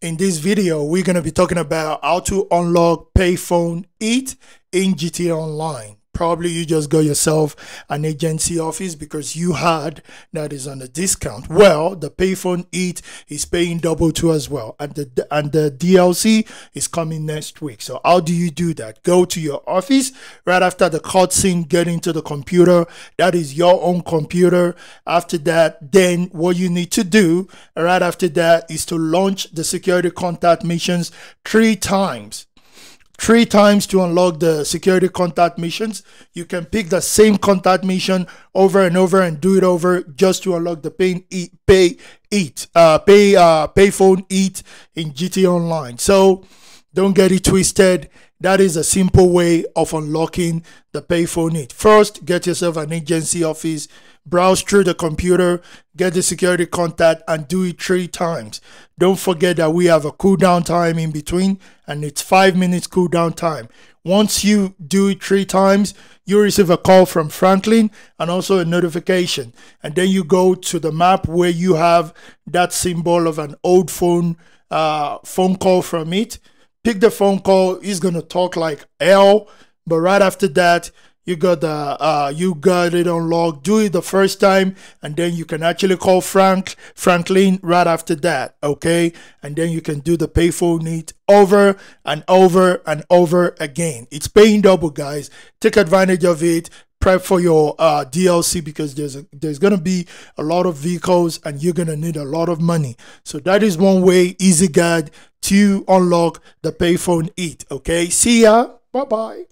In this video, we're going to be talking about how to unlock Payphone It in GTA Online. Probably you just got yourself an agency office because you had that is on a discount. Well, the Payphone It is paying double too as well, and the and the DLC is coming next week. So how do you do that? Go to your office right after the cutscene. Get into the computer. That is your own computer. After that, then what you need to do right after that is to launch the security contact missions three times three times to unlock the security contact missions. You can pick the same contact mission over and over and do it over just to unlock the pay eat pay eat uh pay uh payphone eat in GT Online. So don't get it twisted. That is a simple way of unlocking the payphone it. First, get yourself an agency office, browse through the computer, get the security contact, and do it three times. Don't forget that we have a cooldown time in between, and it's five minutes cooldown time. Once you do it three times, you receive a call from Franklin and also a notification. And then you go to the map where you have that symbol of an old phone uh, phone call from it pick the phone call. He's gonna talk like L, but right after that, you got the uh, you got it unlocked. Do it the first time, and then you can actually call Frank Franklin right after that. Okay, and then you can do the payphone need over and over and over again. It's paying double, guys. Take advantage of it prep for your uh, DLC because there's a, there's gonna be a lot of vehicles and you're gonna need a lot of money. So that is one way, easy guide to unlock the payphone it. Okay, see ya. Bye bye.